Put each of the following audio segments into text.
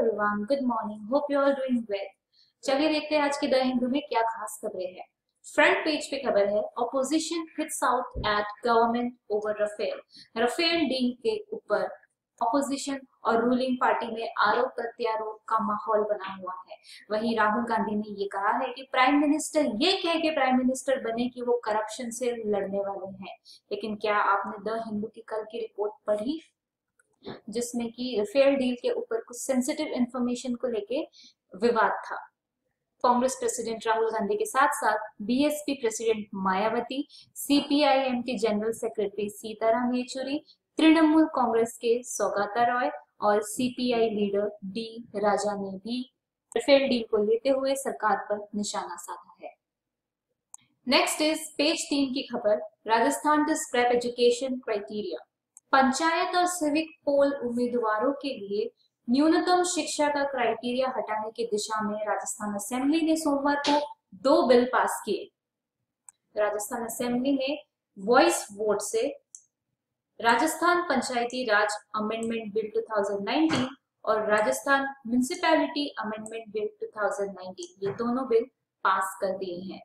Everyone good morning hope you are doing well चलिए देखते हैं आज के द हिंदू में क्या खास खबरें हैं। फ्रंट पेज पे खबर है opposition hits out at government over Rafale Rafale deal के ऊपर ऑपोजिशन और रूलिंग पार्टी में आरोप प्रत्यारोप का माहौल बना हुआ है। वहीं राहुल गांधी ने ये कहा है कि प्राइम मिनिस्टर ये कह के प्राइम मिनिस्टर बने कि वो करप्शन से लड़ने वाले हैं। लेकिन क्या आपने द हिंदू की कल की रिपोर्ट पढ़ी? जिसमें कि रफेल डील के ऊपर कुछ सेंसिटिव इंफॉर्मेशन को लेके विवाद था। कांग्रेस प्रेसिडेंट राहुल गांधी के साथ साथ बीएसपी प्रेसिडेंट मायावती सीपीआईएम के जनरल सेक्रेटरी सीताराम येचुरी, तृणमूल कांग्रेस के सौगाता रॉय और सीपीआई लीडर डी राजा ने भी रफेल डील को लेते हुए सरकार पर निशाना साधा है। नेक्स्ट इज़ पेज तीन की खबर, Rajasthan to scrap education criteria panchayat और सिविक पोल उम्मीदवारों के लिए न्यूनतम शिक्षा का क्राइटेरिया हटाने की दिशा में राजस्थान असेंबली ने सोमवार को दो बिल पास किए। राजस्थान असेंबली ने वॉइस वोट से राजस्थान पंचायती राज अमेंडमेंट बिल 2019 और राजस्थान म्यूनिसिपैलिटी अमेंडमेंट बिल 2019 ये दोनों बिल पास कर दिए हैं।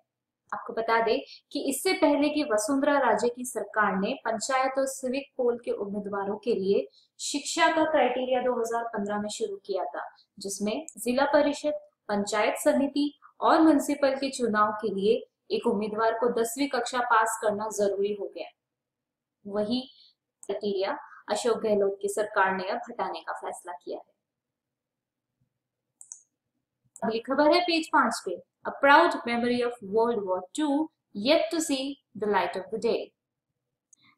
आपको बता दें कि इससे पहले की वसुंधरा राजे की सरकार ने पंचायत और सिविक पोल के उम्मीदवारों के लिए शिक्षा का क्राइटेरिया 2015 में शुरू किया था, जिसमें जिला परिषद, पंचायत समिति और म्यूनिसिपल के चुनाव के लिए एक उम्मीदवार को दसवीं कक्षा पास करना ज़रूरी हो गया। वही क्राइटेरिया अशोक गहलोत की सरकार ने अब हटाने का फैसला किया है। अगली खबर है पेज पाँच पे, a proud memory of World War II yet to see the light of the day.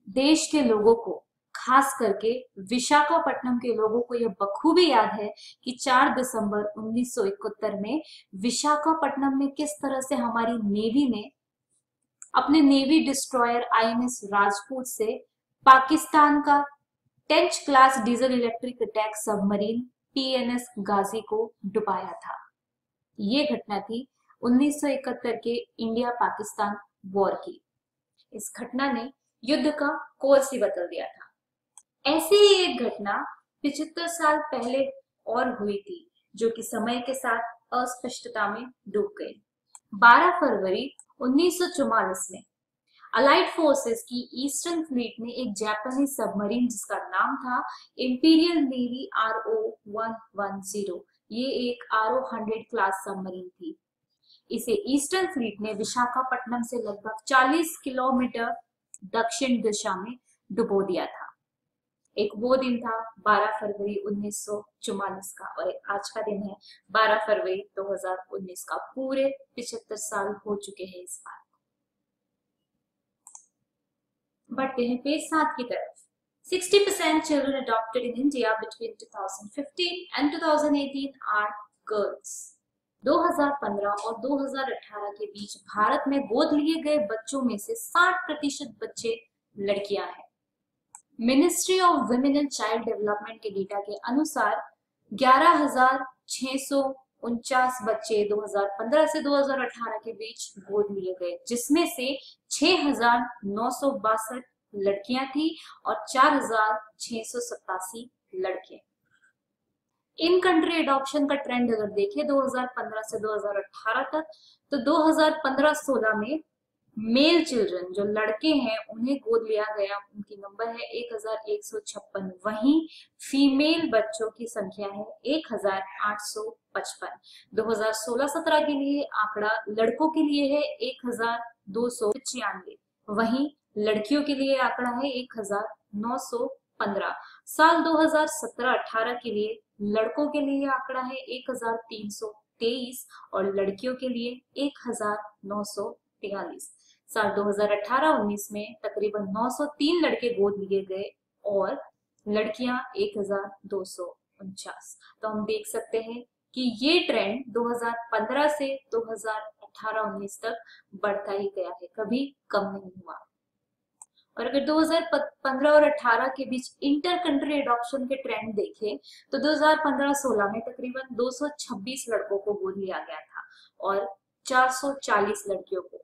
देश के लोगों को, खास करके विशाखापट्टनम के लोगों को यह बखूबी याद है कि 4 दिसंबर 1971 में विशाखापट्टनम में किस तरह से हमारी नेवी ने अपने नेवी डिस्ट्रॉयर आईएनएस राजपूत से पाकिस्तान का Tench class diesel electric attack submarine PNS Ghazi को डुबाया था ये घटना थी 1971 के इंडिया पाकिस्तान वॉर की। इस घटना ने युद्ध का कोर्स ही बदल दिया था। ऐसी ही एक घटना पिछहत्तर साल पहले और हुई थी, जो कि समय के साथ अस्पष्टता में डूब गई। 12 फरवरी 1944 में अलाइड फोर्सेस की ईस्टर्न फ्लीट ने एक जापानी सबमरीन जिसका नाम था imperial navy R O one one zero ये एक R O hundred class submarine थी। इसे ईस्टर्न फ्लीट ने विशाखापट्टनम से लगभग 40 किलोमीटर दक्षिण दिशा में डुबो दिया था। एक वो दिन था 12 फरवरी 1944 का, और आज का दिन है 12 फरवरी 2019 का। पूरे पिछहत्तर साल हो चुके हैं इस बार। बढ़ते हैं पेज सात की तरफ़। 60% children adopted in India between 2015 and 2018 are girls. 2015 और 2018 के बीच भारत में गोद लिए गए बच्चों में से 60 प्रतिशत बच्चे लड़कियाँ हैं ministry of women and child development के डेटा के अनुसार ग्यारह बच्चे 2015 से 2018 के बीच गोद लिए गए, जिसमें से छह हज़ार नौ सौ बासठ लड़कियाँ थी और चार हज़ार छह सौ सतासी लड़के। इन कंट्री एडॉप्शन का ट्रेंड अगर देखें 2015 से 2018 तक तो 2015-16 में मेल चिल्ड्रन जो लड़के हैं, उन्हें गोद लिया गया। उनकी नंबर है एक हज़ार एक सौ छप्पन। वही फीमेल बच्चों की संख्या है एक हज़ार आठ सौ पचपन। दो हज़ार सोलह सत्रह के लिए आंकड़ा लड़कों के लिए है एक वही लड़कियों के लिए आंकड़ा है एक हज़ार नौ सौ पंद्रह। साल 2017-18 के लिए लड़कों के लिए आंकड़ा है एक हज़ार तीन सौ तेईस और लड़कियों के लिए एक हज़ार नौ सौ तिरालीस साल 2018-19 में तकरीबन 903 लड़के गोद लिए गए और लड़कियाँ एक हज़ार दो सौ उनचास। तो हम देख सकते हैं कि ये ट्रेंड 2015 से 2018-19 तक बढ़ता ही गया है, कभी कम नहीं हुआ। और अगर 2015 और 18 के बीच इंटर कंट्री एडॉप्शन के ट्रेंड देखें तो 2015-16 में तकरीबन 226 लड़कों को गोद लिया गया था और 440 लड़कियों को।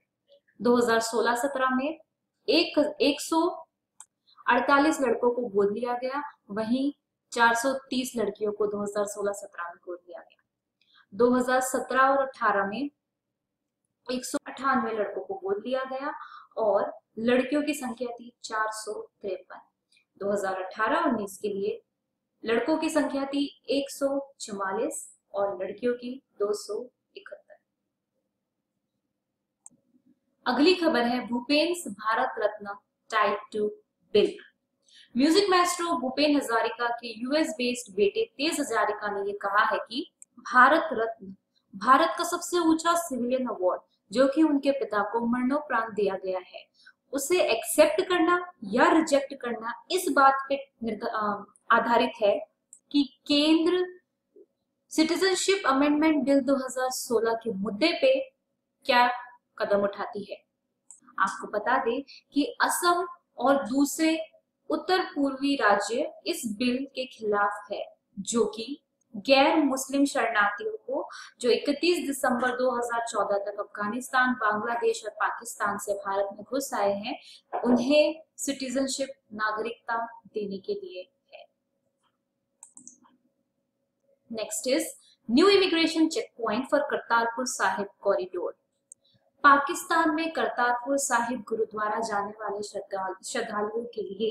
2016-17 में एक 148 लड़कों को गोद लिया गया, वहीं 430 लड़कियों को 2016-17 में गोद लिया गया। 2017 और 18 में एक सौ अठानवे लड़कों को गोद लिया गया और लड़कियों की संख्या थी चार सौ तिरपन। दो हज़ार अठारह उन्नीस के लिए लड़कों की संख्या थी एक सौ चौवालीस और लड़कियों की दो सौ इकहत्तर। अगली खबर है Bhupen Bharat Ratna type to bill music maestro Bhupen Hazarika के यूएस बेस्ड बेटे तेज हजारिका ने यह कहा है कि भारत रत्न, भारत का सबसे ऊँचा सिविलियन अवार्ड जो कि उनके पिता को मरणोपरांत दिया गया है। उसे एक्सेप्ट करना या रिजेक्ट करना इस बात पे आधारित है कि केंद्र सिटीजनशिप अमेंडमेंट बिल 2016 के मुद्दे पे क्या कदम उठाती है। आपको बता दें कि असम और दूसरे उत्तर पूर्वी राज्य इस बिल के खिलाफ है, जो कि गैर मुस्लिम शरणार्थियों को, जो 31 दिसंबर 2014 तक अफ़गानिस्तान, बांग्लादेश और पाकिस्तान से भारत में घुस आए हैं, उन्हें सिटीजनशिप नागरिकता देने के लिए है। Next is new immigration check point for Kartarpur Sahib corridor Pakistan में करतारपुर साहिब गुरुद्वारा जाने वाले श्रद्धालुओं के लिए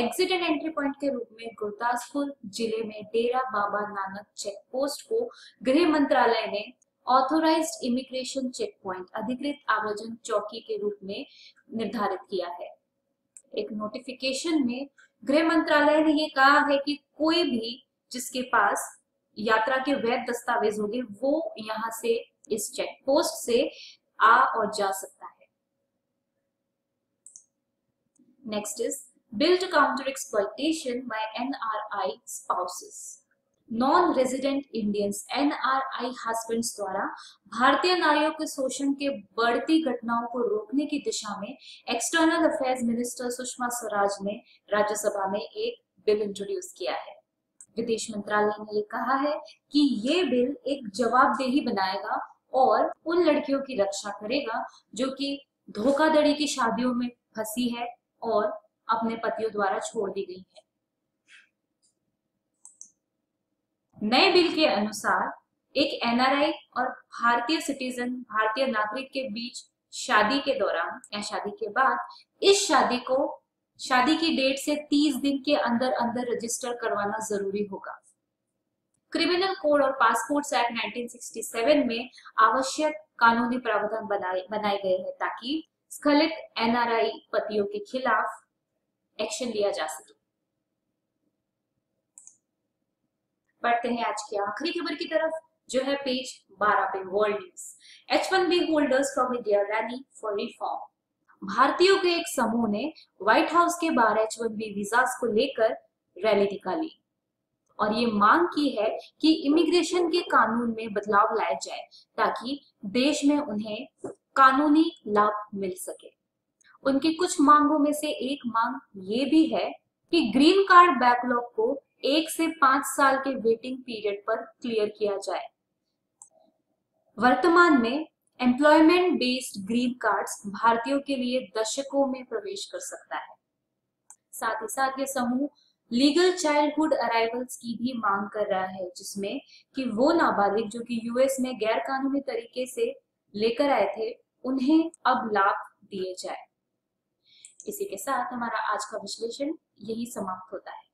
एग्जिट एंड एंट्री पॉइंट के रूप में गुरदासपुर ज़िले में डेरा बाबा नानक चेक पोस्ट को गृह मंत्रालय ने ऑथोराइज्ड इमिग्रेशन चेक पॉइंट अधिकृत आवाजन चौकी के रूप में निर्धारित किया है। एक नोटिफिकेशन में गृह मंत्रालय ने यह कहा है कि कोई भी जिसके पास यात्रा के वैध दस्तावेज़ होंगे, वो यहाँ से इस चेक पोस्ट से आ और जा सकता है। Next is to counter exploitation by NRI spouses non resident Indians NRI husbands द्वारा भारतीय नारियों के शोषण के बढ़ती घटनाओं को रोकने की दिशा में external affairs minister Sushma Swaraj ने राज्यसभा में एक बिल इंट्रोड्यूस किया है। विदेश मंत्रालय ने यह कहा है कि ये बिल एक जवाबदेही बनाएगा और उन लड़कियों की रक्षा करेगा जो कि धोखाधड़ी की शादियों में फंसी है और अपने पतियों द्वारा छोड़ दी गई है। नए बिल के अनुसार एक एनआरआई और भारतीय सिटीजन, भारतीय नागरिक के बीच शादी के दौरान या शादी के बाद इस शादी को, शादी की डेट से 30 दिन के अंदर अंदर रजिस्टर करवाना ज़रूरी होगा। क्रिमिनल कोड और पासपोर्ट एक्ट 1967 में आवश्यक कानूनी प्रावधान बनाए गए हैं ताकि स्खलित एनआरआई पतियों के खिलाफ एक्शन लिया जा सके। पढ़ते हैं आज की आखिरी खबर की तरफ़, जो है पेज 12 पे world news H one B holders from India rally for reform भारतीयों के एक समूह ने व्हाइट हाउस के बाहर एच वन बी वीज़ा को लेकर रैली निकाली। और ये मांग की है कि इमिग्रेशन के कानून में बदलाव लाया जाए, ताकि देश में उन्हें कानूनी लाभ मिल सके। उनकी कुछ मांगों में से एक मांग ये भी है कि ग्रीन कार्ड बैकलॉग को एक से पाँच साल के वेटिंग पीरियड पर क्लियर किया जाए। वर्तमान में एम्प्लॉयमेंट बेस्ड ग्रीन कार्ड्स भारतीयों के लिए दशकों में प्रवेश कर सकता है। साथ ही साथ ये समूह लीगल चाइल्डहुड अराइवल्स की भी मांग कर रहा है, जिसमें कि वो नाबालिग जो कि यूएस में गैर कानूनी तरीके से लेकर आए थे, उन्हें अब लाभ दिए जाए। इसी के साथ हमारा आज का विश्लेषण यही समाप्त होता है।